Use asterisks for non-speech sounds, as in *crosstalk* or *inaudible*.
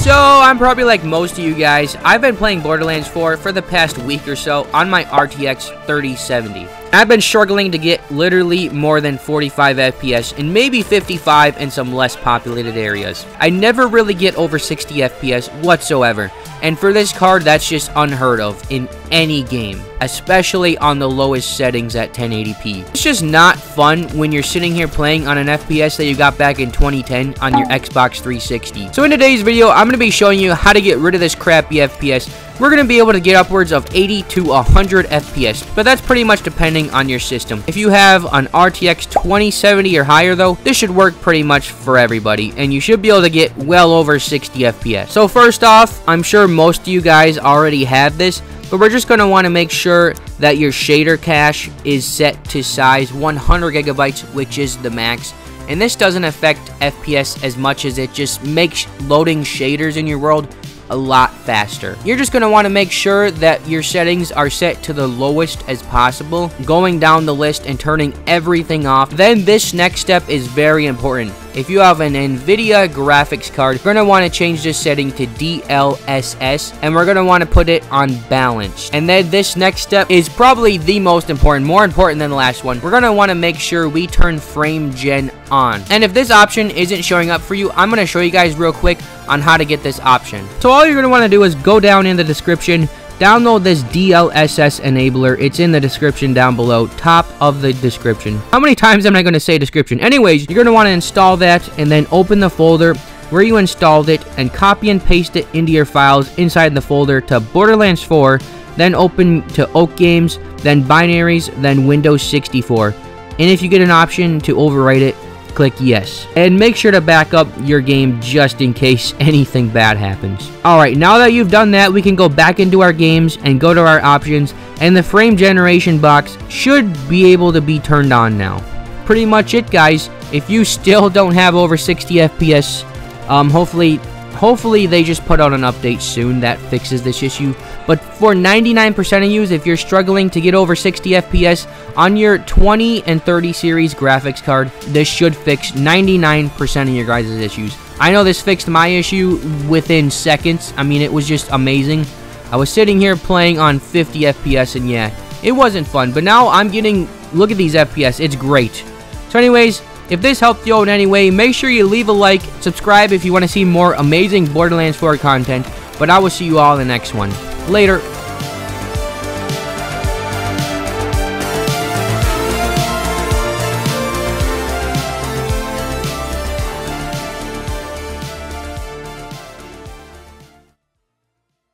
So, I'm probably like most of you guys, I've been playing Borderlands 4 for the past week or so on my RTX 3070. I've been struggling to get literally more than 45 FPS and maybe 55 in some less populated areas. I never really get over 60 FPS whatsoever, and for this card that's just unheard of in any game, especially on the lowest settings at 1080p. It's just not fun when you're sitting here playing on an FPS that you got back in 2010 on your Xbox 360. So in today's video, I'm going to be showing you how to get rid of this crappy FPS we're going to be able to get upwards of 80 to 100 FPS, but that's pretty much depending on your system. If you have an RTX 2070 or higher though, this should work pretty much for everybody, and you should be able to get well over 60 FPS. So first off, I'm sure most of you guys already have this, but we're just going to want to make sure that your shader cache is set to size 100 gigabytes, which is the max. And this doesn't affect FPS as much as it just makes loading shaders in your world a lot faster. You're just going to want to make sure that your settings are set to the lowest as possible, going down the list and turning everything off. Then this next step is very important. If you have an NVIDIA graphics card, you're going to want to change this setting to DLSS, and we're going to want to put it on balance. And then this next step is probably the most important, more important than the last one. We're going to want to make sure we turn frame gen on. And if this option isn't showing up for you, I'm going to show you guys real quick on how to get this option. So all you're going to want to do is go down in the description, Download this DLSS enabler. It's in the description down below, top of the description. How many times am I going to say description? Anyways, you're going to want to install that and then open the folder where you installed it and copy and paste it into your files inside the folder to Borderlands 4, then open to Oak Games, then Binaries, then Windows 64. And if you get an option to overwrite it, click yes. And make sure to back up your game just in case *laughs* anything bad happens. Alright, now that you've done that, we can go back into our games and go to our options, and the frame generation box should be able to be turned on now. Pretty much it, guys. If you still don't have over 60 FPS, um, hopefully Hopefully they just put out an update soon that fixes this issue. But for 99% of you, if you're struggling to get over 60 FPS on your 20 and 30 series graphics card, this should fix 99% of your guys' issues. I know this fixed my issue within seconds. I mean, it was just amazing. I was sitting here playing on 50 FPS and yeah, it wasn't fun. But now I'm getting, look at these FPS, it's great. So anyways, if this helped you out in any way, make sure you leave a like, subscribe if you want to see more amazing Borderlands 4 content, but I will see you all in the next one. Later.